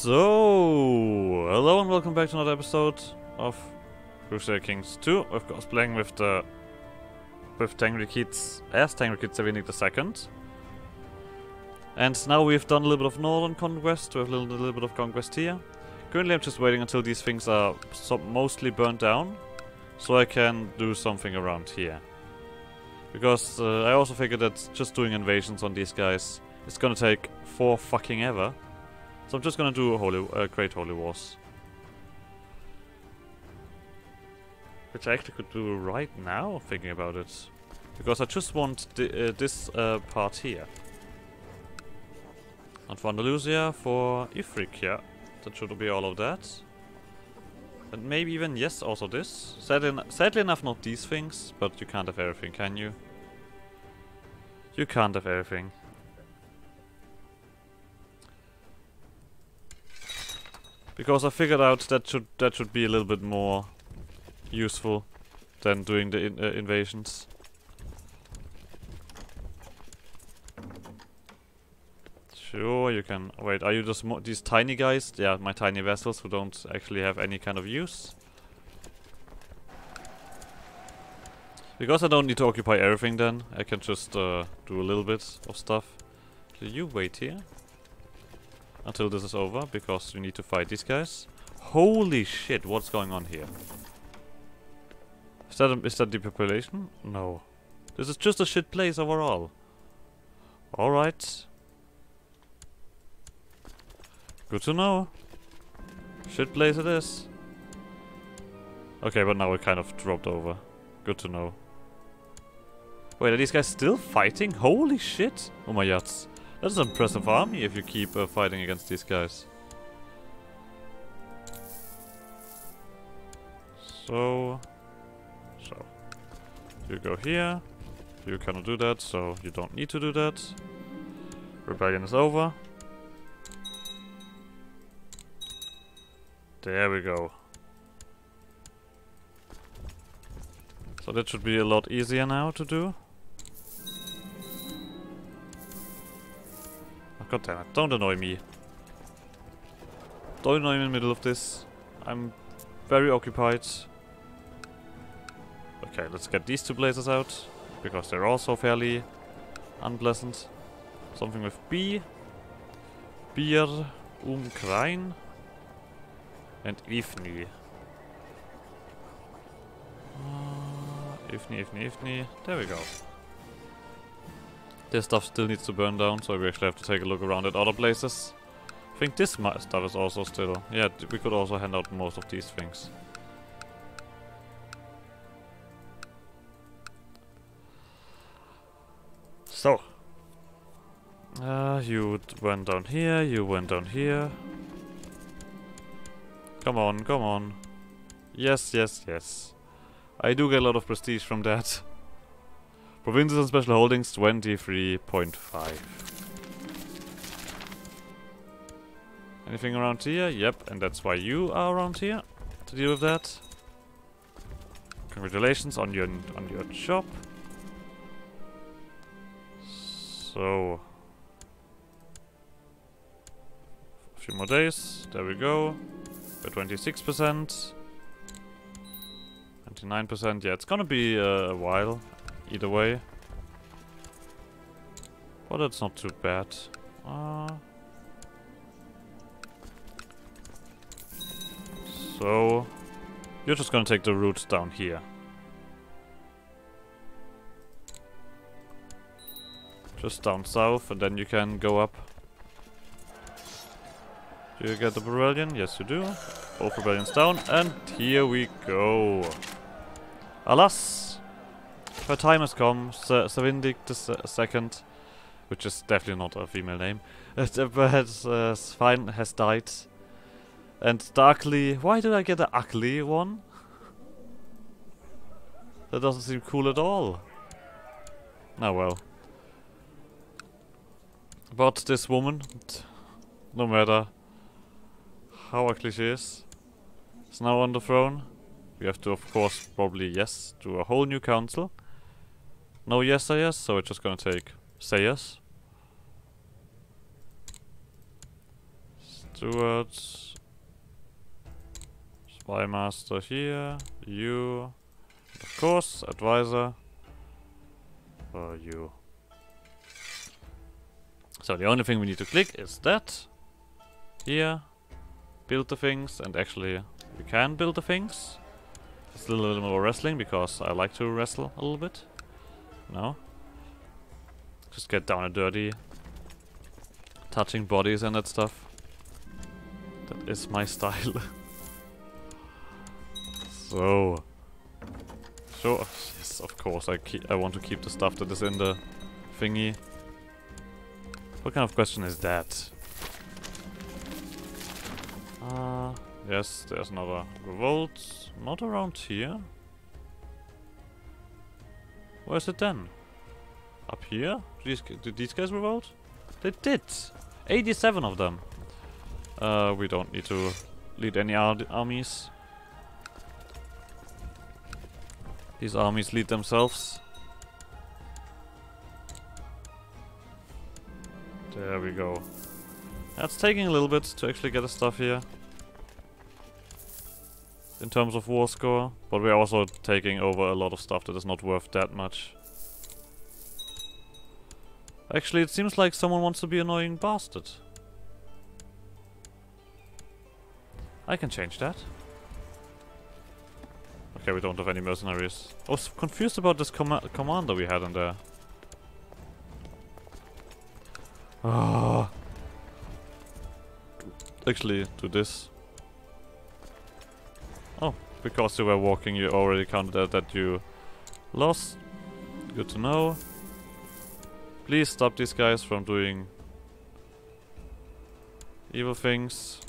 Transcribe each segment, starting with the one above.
So, hello and welcome back to another episode of Crusader Kings 2. Of course, playing with the with Tengri as Tengri Savinik II. And now we've done a little bit of northern conquest, we have a little, little bit of conquest here. Currently I'm just waiting until these things are so mostly burnt down, so I can do something around here. Because uh, I also figured that just doing invasions on these guys is gonna take four fucking ever. So I'm just gonna do a holy, uh, Great Holy Wars. Which I actually could do right now, thinking about it. Because I just want uh, this uh, part here. And for Andalusia, for Ifriqiya. That should be all of that. And maybe even, yes, also this. Sadly, sadly enough, not these things, but you can't have everything, can you? You can't have everything. Because I figured out that should that should be a little bit more useful than doing the in, uh, invasions. Sure, you can... Wait, are you just these tiny guys? Yeah, my tiny vessels who don't actually have any kind of use. Because I don't need to occupy everything then, I can just uh, do a little bit of stuff. Do you wait here? Until this is over, because we need to fight these guys. Holy shit, what's going on here? Is that, a, is that depopulation? No. This is just a shit place overall. Alright. Good to know. Shit place it is. Okay, but now we kind of dropped over. Good to know. Wait, are these guys still fighting? Holy shit! Oh my yachts. That's an impressive army if you keep uh, fighting against these guys. So... So... You go here. You cannot do that, so you don't need to do that. Rebellion is over. There we go. So that should be a lot easier now to do. God damn it, don't annoy me. Don't annoy me in the middle of this. I'm very occupied. Okay, let's get these two blazes out. Because they're also fairly unpleasant. Something with B. Bier um Krein and Ifni. Uh, Ifni, Ifni, Ifni. There we go. This stuff still needs to burn down, so we actually have to take a look around at other places. I think this stuff is also still... Yeah, we could also hand out most of these things. So. Uh, you went down here, you went down here. Come on, come on. Yes, yes, yes. I do get a lot of prestige from that. Provinces and special holdings 23.5. Anything around here? Yep, and that's why you are around here to deal with that. Congratulations on your on your job. So a few more days. There we go. By 26%. 29%. Yeah, it's gonna be uh, a while. Either way. But it's not too bad. Uh, so... You're just gonna take the route down here. Just down south, and then you can go up do you get the rebellion? Yes, you do. Both rebellions down, and here we go. Alas! Her time has come. Savindik the second, which is definitely not a female name, but uh, fine has died. And Darkly, why did I get the ugly one? that doesn't seem cool at all. Oh well. But this woman, no matter how ugly she is, is now on the throne. We have to, of course, probably yes, do a whole new council. No yes or yes, so it's just gonna take say yes. Steward. Spy master here. You. Of course, advisor. For you. So the only thing we need to click is that. Here. Build the things, and actually we can build the things. It's a little bit more wrestling because I like to wrestle a little bit. No? Just get down and dirty. Touching bodies and that stuff. That is my style. so. Sure. Yes, of course. I I want to keep the stuff that is in the thingy. What kind of question is that? Uh, yes, there's another revolt. Not around here. Where's it then? Up here? Do these, did these guys revolt? They did! 87 of them. Uh, we don't need to lead any ar armies. These armies lead themselves. There we go. That's taking a little bit to actually get the stuff here. In terms of war score. But we're also taking over a lot of stuff that is not worth that much. Actually, it seems like someone wants to be annoying bastard. I can change that. Okay, we don't have any mercenaries. I was confused about this com commander we had in there. Ah. Actually, do this. Because you were walking, you already counted that, that you lost. Good to know. Please stop these guys from doing evil things.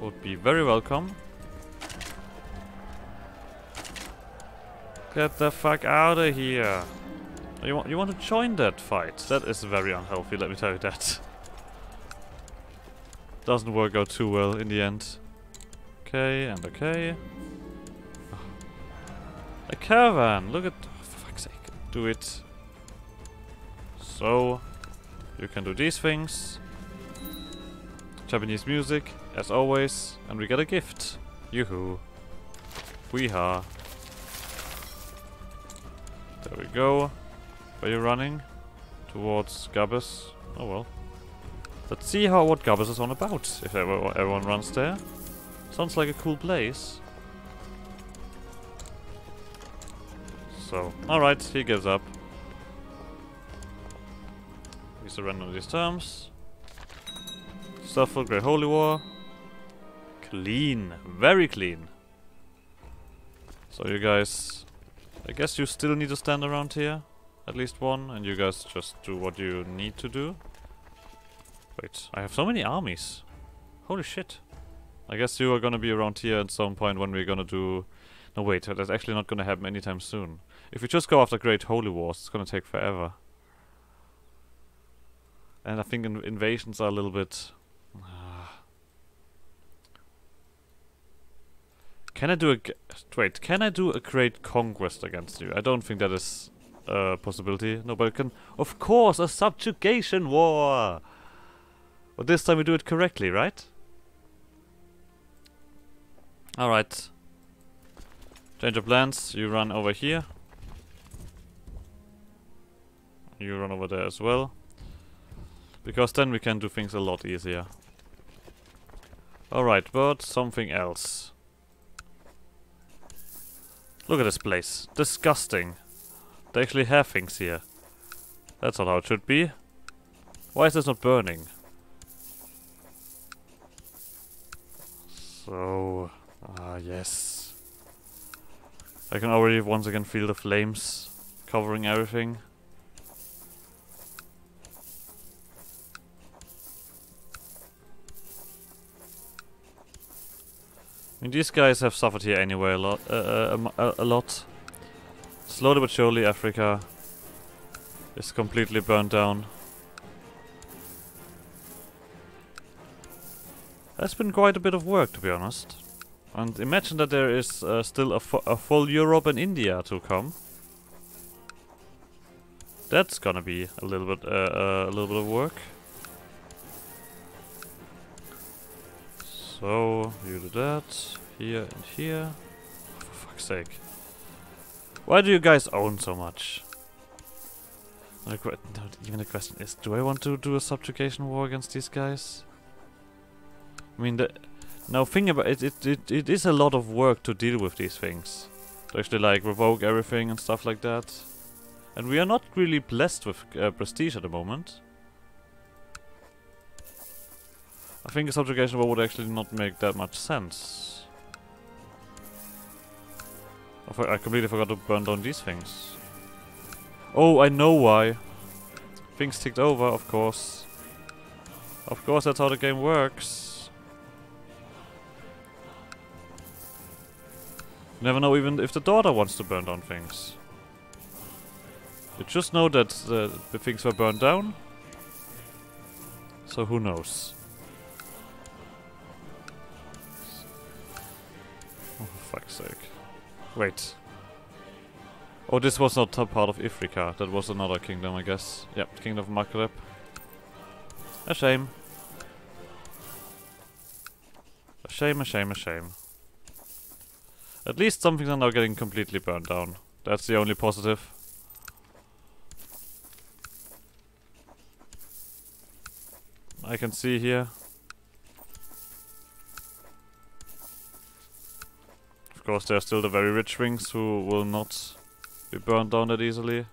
Would be very welcome. Get the fuck out of here. You want, you want to join that fight? That is very unhealthy, let me tell you that. Doesn't work out too well in the end. Okay, and okay. A caravan! Look at... Oh, for fuck's sake. Do it. So, you can do these things. Japanese music, as always, and we get a gift. Yoo-hoo. Weeha. There we go. Where you running? Towards Gabes. Oh well. Let's see how what Gabes is on about, if everyone runs there. Sounds like a cool place. So, alright, he gives up. We surrender on these terms. Stuff Great Holy War. Clean. Very clean. So you guys... I guess you still need to stand around here. At least one. And you guys just do what you need to do. Wait, I have so many armies. Holy shit. I guess you are gonna be around here at some point when we're gonna do... No wait, that's actually not gonna happen anytime soon. If we just go after Great Holy Wars, it's gonna take forever. And I think in invasions are a little bit... Uh, can I do a... Wait, can I do a great conquest against you? I don't think that is a possibility. No, but can... Of course, a subjugation war! But this time we do it correctly, right? Alright. Change of plans. You run over here. You run over there as well. Because then we can do things a lot easier. Alright, but something else. Look at this place. Disgusting. They actually have things here. That's not how it should be. Why is this not burning? So... Ah, yes. I can already once again feel the flames covering everything. I mean, these guys have suffered here anyway a lot. Uh, uh, a, a lot. Slowly but surely, Africa is completely burned down. That's been quite a bit of work, to be honest. And imagine that there is uh, still a, a full Europe and India to come. That's gonna be a little bit, uh, uh, a little bit of work. So, you do that. Here and here. For fuck's sake. Why do you guys own so much? The que- no, even the question is, do I want to do a subjugation war against these guys? I mean, the, now think about it, it, it, it is a lot of work to deal with these things. To actually like revoke everything and stuff like that. And we are not really blessed with uh, prestige at the moment. I think a subjugation war would actually not make that much sense. I, completely forgot to burn down these things. Oh, I know why. Things ticked over, of course. Of course, that's how the game works. Never know even if the daughter wants to burn down things. You just know that the, the things were burned down. So who knows? Oh, for fuck's sake. Wait. Oh, this was not part of Ifrika. That was another kingdom, I guess. Yep, Kingdom of Maghreb. A shame. A shame, a shame, a shame. At least some things are now getting completely burned down. That's the only positive. I can see here. Of course, there are still the very rich wings who will not be burned down that easily.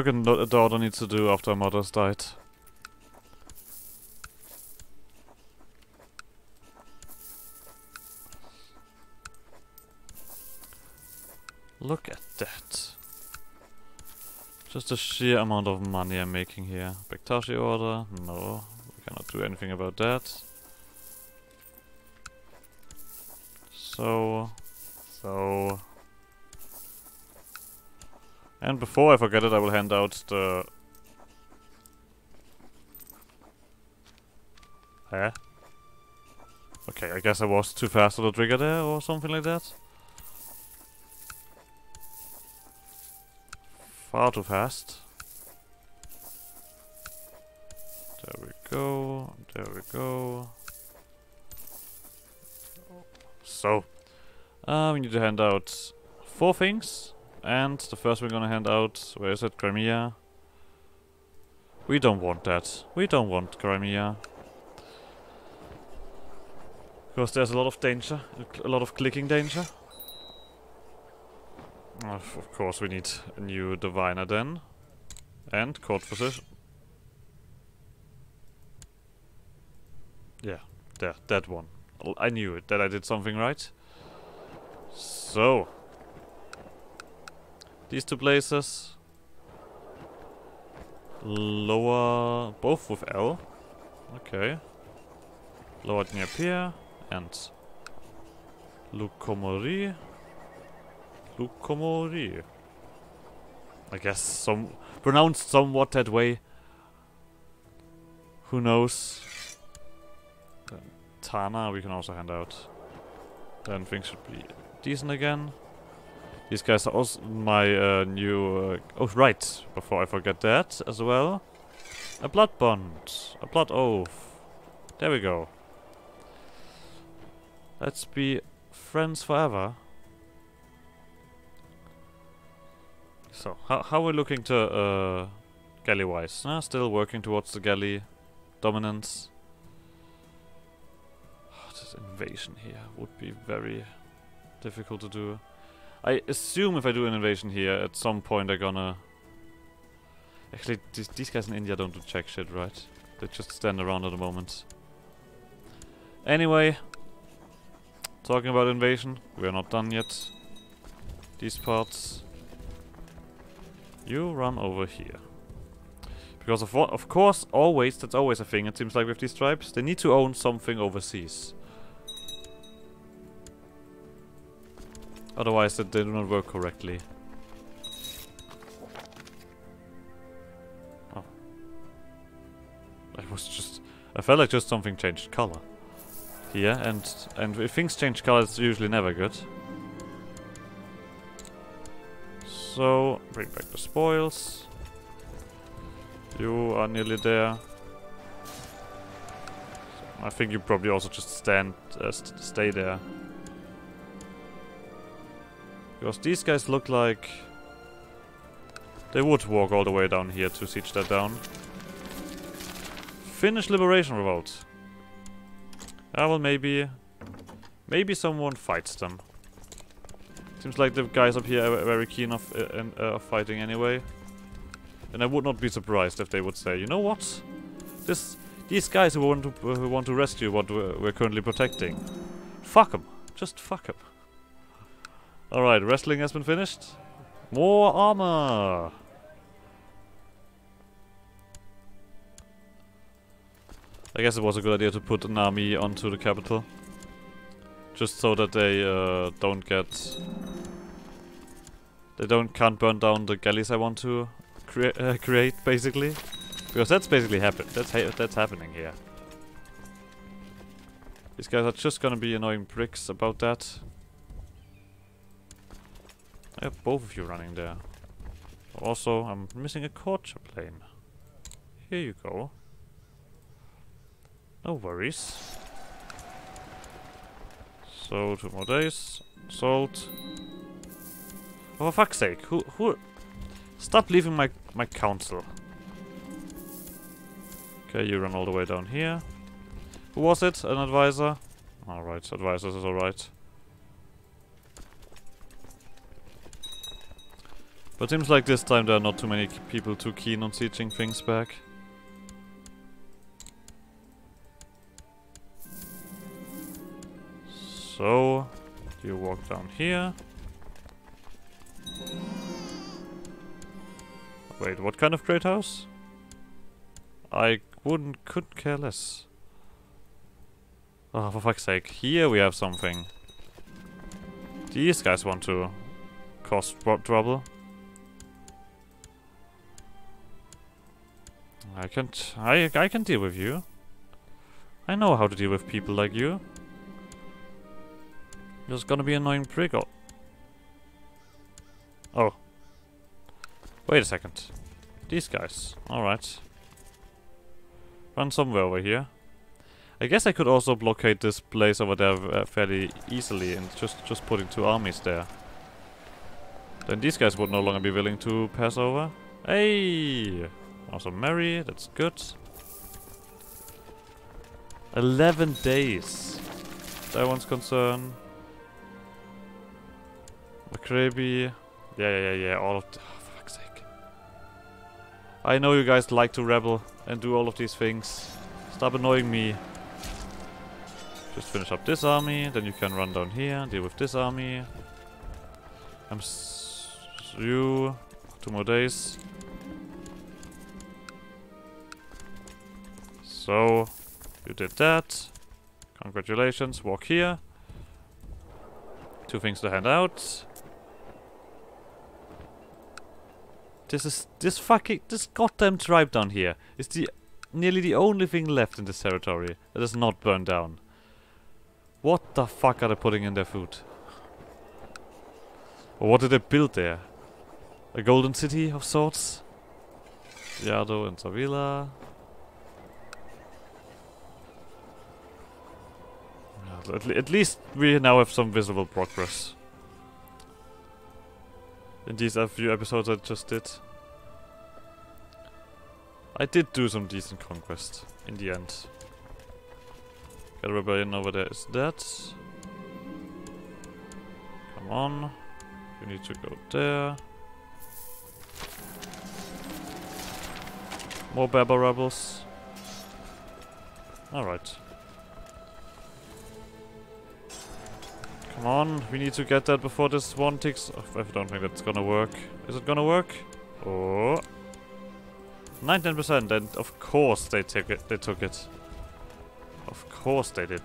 Work a da- daughter needs to do after her mother's died. Look at that. Just the sheer amount of money I'm making here. Bektashi order? No. We cannot do anything about that. So... So... And before I forget it, I will hand out the... Eh? Okay, I guess I was too fast on the trigger there, or something like that. Far too fast. There we go, there we go. So, uh, we need to hand out four things. And the first we're gonna hand out, where is it? Crimea. We don't want that. We don't want Crimea. Because there's a lot of danger, a lot of clicking danger. Of course we need a new diviner then. And court physician. Yeah, there, that one. I knew it, that I did something right. So. These two places. Lower, both with L. Okay. Lower Dnieper and Lukomori. Lukomori. I guess some pronounced somewhat that way. Who knows? Tana we can also hand out. Then things should be decent again. These guys are also my uh, new... Uh, oh, right. Before I forget that as well. A blood bond. A blood oath. There we go. Let's be friends forever. So, how, how are we looking to uh, galley-wise? Still working towards the galley dominance. this invasion here would be very difficult to do. I assume if I do an invasion here, at some point they're gonna... Actually, these, these guys in India don't do check shit, right? They just stand around at the moment. Anyway, talking about invasion, we are not done yet. These parts. You run over here. Because of of course, always, that's always a thing, it seems like with these tribes, they need to own something overseas. Otherwise, they do not work correctly. Oh. I was just... I felt like just something changed color. Here, and, and if things change color, it's usually never good. So, bring back the spoils. You are nearly there. I think you probably also just stand, uh, st stay there. Because these guys look like... They would walk all the way down here to siege that down. Finish Liberation Revolt. Ah, well, maybe... Maybe someone fights them. Seems like the guys up here are very keen of uh, uh, fighting anyway. And I would not be surprised if they would say, you know what? This, these guys who want to uh, who want to rescue what we're currently protecting, fuck them. Just fuck them. All right, wrestling has been finished. More armor. I guess it was a good idea to put an army onto the capital. Just so that they uh, don't get... They don't can't burn down the galleys I want to crea uh, create, basically. Because that's basically happen. That's ha that's happening here. These guys are just gonna be annoying pricks about that. I have both of you running there. Also, I'm missing a courtier plane. Here you go. No worries. So, two more days. Salt. Oh, for fuck's sake. Who, who... Stop leaving my, my council. Okay, you run all the way down here. Who was it? An advisor? Alright, advisors is alright. But seems like this time there are not too many people too keen on sieging things back. So, you walk down here. Wait, what kind of great house? I wouldn't, couldn't care less. Oh, for fuck's sake. Here we have something. These guys want to cause trouble. I can't... I, I can deal with you. I know how to deal with people like you. There's gonna be annoying prick or... Oh. Wait a second. These guys. Alright. Run somewhere over here. I guess I could also blockade this place over there uh, fairly easily and just, just putting two armies there. Then these guys would no longer be willing to pass over. Hey! Also Mary, that's good. 11 days. That one's concerned. McCraby. Yeah, yeah, yeah, all of oh, fuck's sake. I know you guys like to rebel and do all of these things. Stop annoying me. Just finish up this army, then you can run down here, and deal with this army. I'm you. Two more days. So, you did that. Congratulations, walk here. Two things to hand out. This is this fucking this goddamn tribe down here is the nearly the only thing left in this territory that is not burned down. What the fuck are they putting in their food? Or what did they build there? A golden city of sorts? Yado and Savila. At, at least we now have some visible progress in these few episodes I just did. I did do some decent conquest in the end. Got a rebellion over there is that. Come on. You need to go there. More Berber rebels. Alright. Come on, we need to get that before this one ticks. Oh, I don't think that's gonna work. Is it gonna work? Oh. 19% and of course they took it they took it. Of course they did.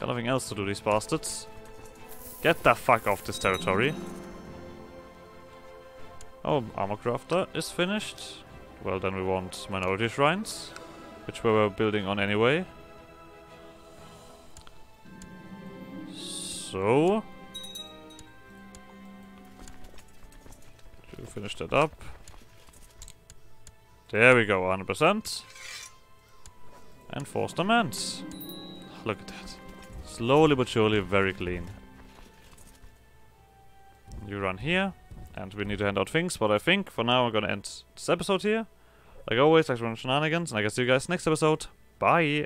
Got nothing else to do, these bastards. Get the fuck off this territory. Oh, armor crafter is finished. Well, then we want minority shrines, which we were building on anyway. So... Finish that up. There we go, 100%. And force demands. Look at that. Slowly but surely, very clean. You run here, and we need to hand out things, but I think for now I'm gonna end this episode here. Like always, thanks for shenanigans, and I guess see you guys next episode. Bye!